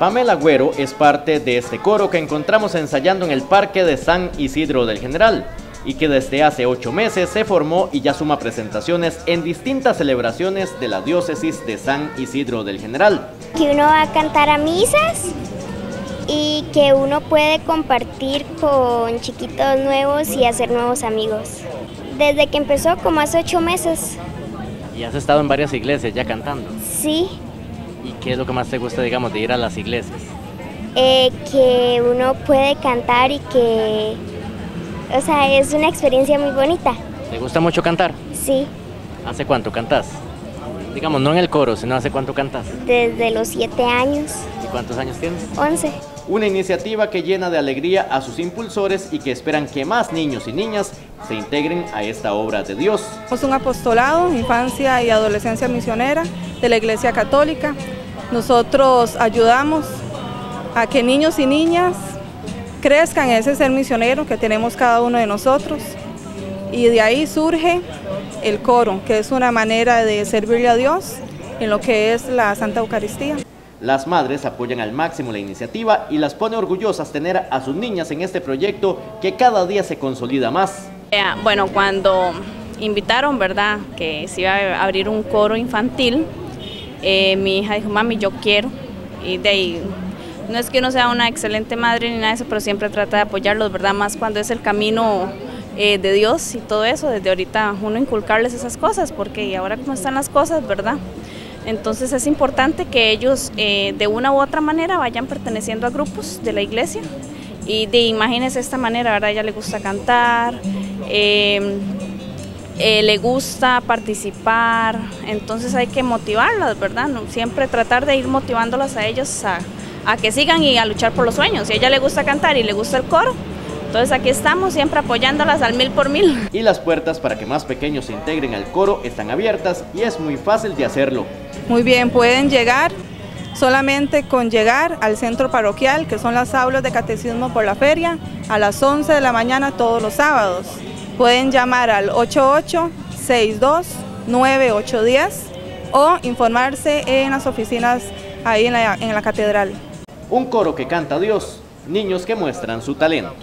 Pamela Güero es parte de este coro que encontramos ensayando en el Parque de San Isidro del General y que desde hace ocho meses se formó y ya suma presentaciones en distintas celebraciones de la diócesis de San Isidro del General. Que uno va a cantar a misas y que uno puede compartir con chiquitos nuevos y hacer nuevos amigos. Desde que empezó como hace ocho meses. ¿Y has estado en varias iglesias ya cantando? Sí. ¿Y qué es lo que más te gusta, digamos, de ir a las iglesias? Eh, que uno puede cantar y que, o sea, es una experiencia muy bonita. ¿Te gusta mucho cantar? Sí. ¿Hace cuánto cantas? Digamos, no en el coro, sino hace cuánto cantas. Desde los siete años. ¿Y cuántos años tienes? Once. Una iniciativa que llena de alegría a sus impulsores y que esperan que más niños y niñas se integren a esta obra de Dios. Somos un apostolado, infancia y adolescencia misionera de la Iglesia Católica. Nosotros ayudamos a que niños y niñas crezcan ese ser misionero que tenemos cada uno de nosotros. Y de ahí surge el coro, que es una manera de servirle a Dios en lo que es la Santa Eucaristía. Las madres apoyan al máximo la iniciativa y las pone orgullosas tener a sus niñas en este proyecto que cada día se consolida más. Bueno, cuando invitaron, ¿verdad?, que se iba a abrir un coro infantil, eh, mi hija dijo, mami, yo quiero. Y de ahí, no es que uno sea una excelente madre ni nada de eso, pero siempre trata de apoyarlos, ¿verdad?, más cuando es el camino eh, de Dios y todo eso, desde ahorita uno inculcarles esas cosas, porque ahora cómo están las cosas, ¿verdad? Entonces es importante que ellos eh, de una u otra manera vayan perteneciendo a grupos de la iglesia y de imagínense esta manera, ¿verdad? A ella le gusta cantar, em, eh, le gusta participar, entonces hay que motivarlas, ¿verdad? siempre tratar de ir motivándolas a ellos a, a que sigan y a luchar por los sueños. Si a ella le gusta cantar y le gusta el coro, entonces aquí estamos siempre apoyándolas al mil por mil. Y las puertas para que más pequeños se integren al coro están abiertas y es muy fácil de hacerlo. Muy bien, pueden llegar solamente con llegar al centro parroquial, que son las aulas de catecismo por la feria, a las 11 de la mañana todos los sábados. Pueden llamar al 8862-9810 o informarse en las oficinas ahí en la, en la catedral. Un coro que canta a Dios, niños que muestran su talento.